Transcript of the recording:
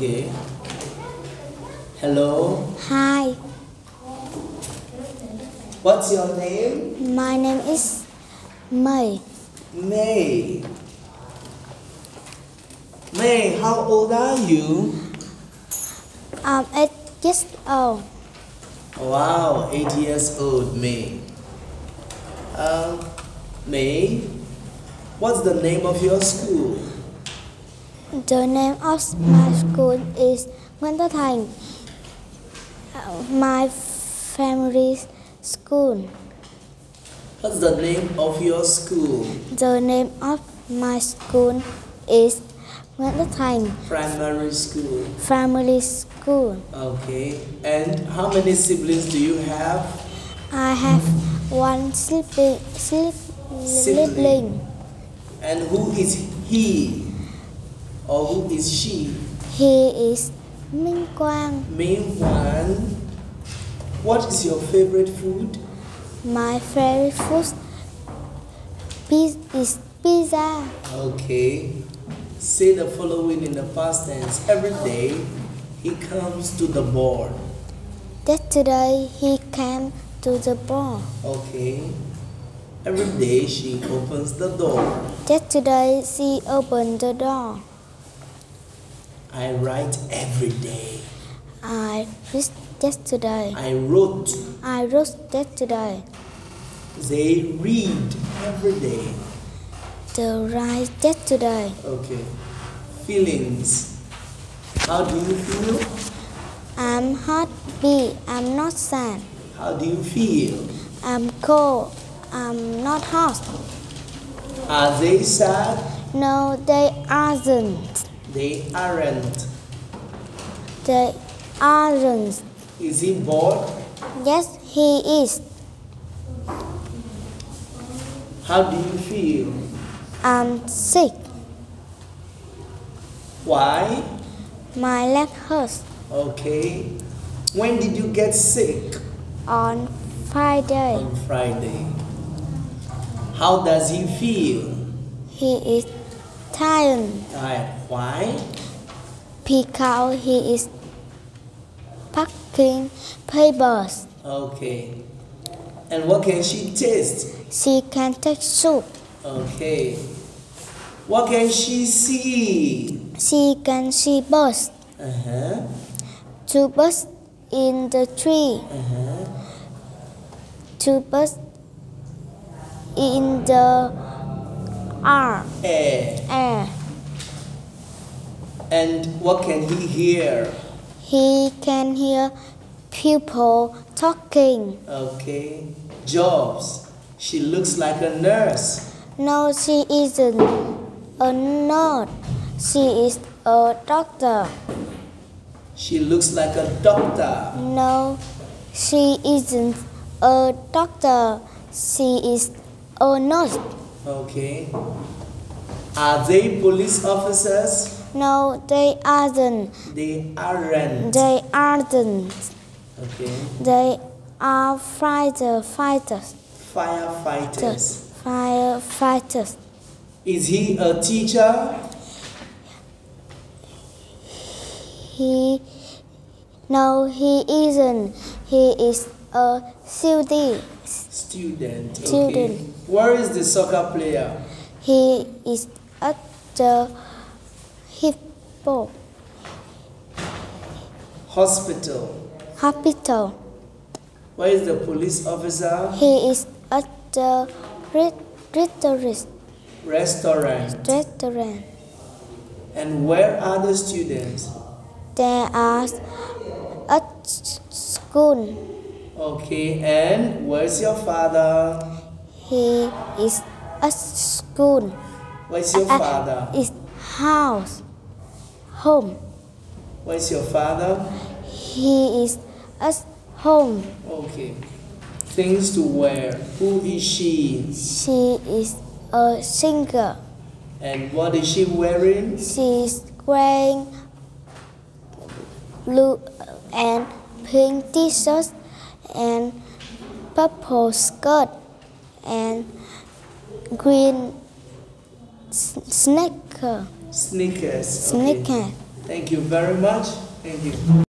Okay. Hello. Hi, What's your name? my name is May. May. May, how old are you? I'm eight years old. Wow, eight years old, May. Um, May, what's the name of your school? The name of my school is Nguyễn Tất Thành. Uh, My family's school. What's the name of your school? The name of my school is Nguyễn Tất Thành Primary school. Family School. Okay. And how many siblings do you have? I have one sibling. Sibling. Sibling. And who is he? Or who is she? He is Minh Quang. Meanwhile, what is your favorite food? My favorite food is pizza. Okay. Say the following in the past tense. Every day he comes to the board. Yesterday he came to the bar. Okay. Every day she opens the door. Yesterday she opened the door. I write every day. I read yesterday. I wrote. I wrote yesterday. They read every day. They write yesterday. Okay. Feelings. How do you feel? I'm happy. I'm not sad. How do you feel? I'm cold. I'm not hot. Are they sad? No, they aren't. They aren't. They aren't. Is he bored? Yes, he is. How do you feel? I'm sick. Why? My leg hurts. Okay. When did you get sick? On Friday, On Friday. How does he feel? he is tired Tired. Why? because he is packing papers. Okay. And what can she taste? She can take soup. Okay. What can she see? She can see birds. Uh huh. Two birds in the tree. Uh huh. Two birds in the air. Air. air. And what can he hear? He can hear people talking. Okay. Jobs. She looks like a nurse. No, she isn't a nurse. She is a doctor. She looks like a doctor. No, she isn't a doctor. She is a nurse. Okay. Are they police officers? No, they aren't. They aren't. They aren't. Okay. They are fighter fighters. Firefighters. Firefighters. Is he a teacher? He no, he isn't. He is a student. Student. Okay. Student. Where is the soccer player? He is at the hippo Hospital. hospital. Where is the police officer? He is at the re- restaurant. Restaurant. restaurant. And where are the students? They are at school. Okay. And where's your father? He is at school. Where's your At father? his house. Home. Where's your father? He is at home. Okay. Things to wear. Who is she? She is a singer. And what is she wearing? She is wearing blue and pink t-shirt and purple skirt and green sneaker Sneakers. Okay. Thank you very much. Thank you.